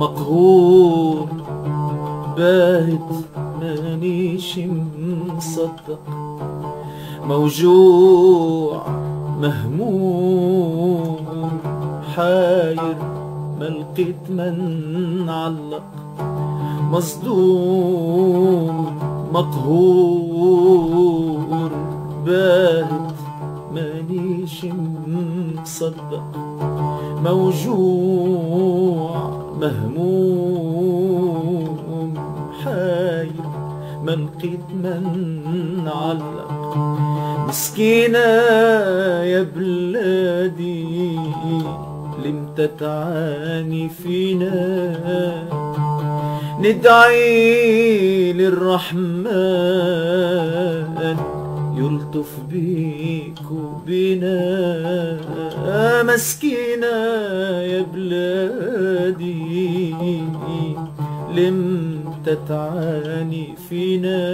مقهور. باهت مانيش مصدق. موجوع مهموم. حاير ما لقيت من علق. مصدوم مقهور. باهت مانيش مصدق. موجوع مهموم لقيت من علق مسكينة يا بلادي لمتى تعاني فينا. ندعي للرحمن. يلطف بيك وبنا مسكينة يا بلادي لمتى تعاني فينا.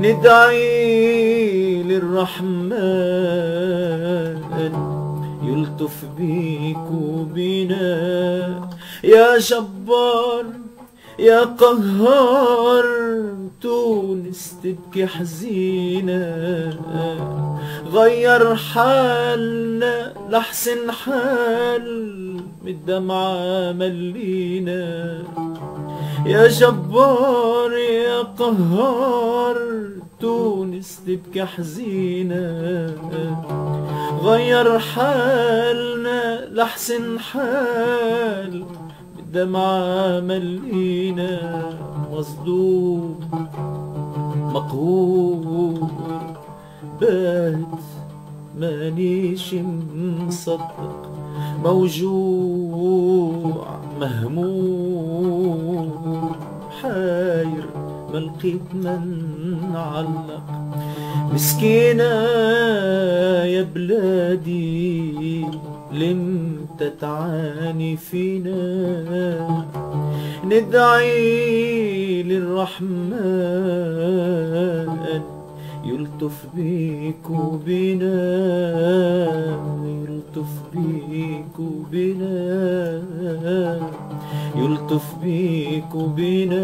ندعي للرحمن يلطف بيك وبنا. يا جبار يا قهار تونس تبكي حزينة غير حالنا لحسن حال الدمعة ملينا يا جبار يا قهار تونس تبكي حزينة غير حالنا لحسن حال بالدمعة ملينا مصدوم مقهور بات مانيش مصدق موجوع مهموم. حاير ما لقيت من علق مسكينة يا بلادي لمتى تعاني فينا ندعي للرحمن يلطف بيك وبنا يلطف بيك وبنا يلطف بيك وبنا